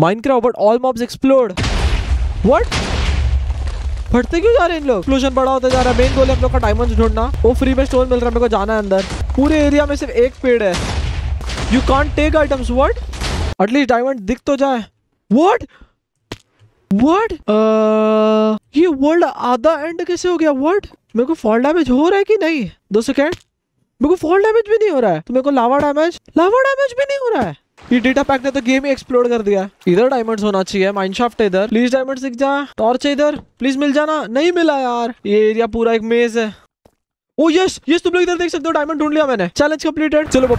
Minecraft but all mobs explode what फटते क्यों जा रहे हैं इन लोग? एक्सप्लोजन बड़ा होता जा रहा है। मेन गोल है हम लोग का डायमंड्स ढूंढना। वो फ्री में स्टोन मिल रहा है मेरे को जाना है अंदर। पूरे एरिया में सिर्फ़ एक पेड़ है। You can't take items what at least diamond दिख तो जाए। व्हाट व्हाट ये वर्ल्ड आधा एंड कैसे हो गया? व्हाट मेरे को फॉल डैमेज हो रहा है कि नहीं? दो सेकेंड मेरे को फॉल डैमेज भी नहीं हो रहा है। तो मेरे को लावा डैमेज लावा डैमेज भी नहीं हो रहा है। ये डेटा पैक ने तो गेम ही एक्सप्लोर कर दिया। इधर डायमंड्स होना चाहिए माइनशाफ्ट इधर। प्लीज़ डायमंड दिख जा। टॉर्च इधर। प्लीज़ मिल जाना। नहीं मिला यार। ये एरिया पूरा एक मेज है। ओ यस यस तुम लोग इधर देख सकते हो डायमंड ढूंढ लिया मैंने। चैलेंज कंप्लीटेड चलो बाय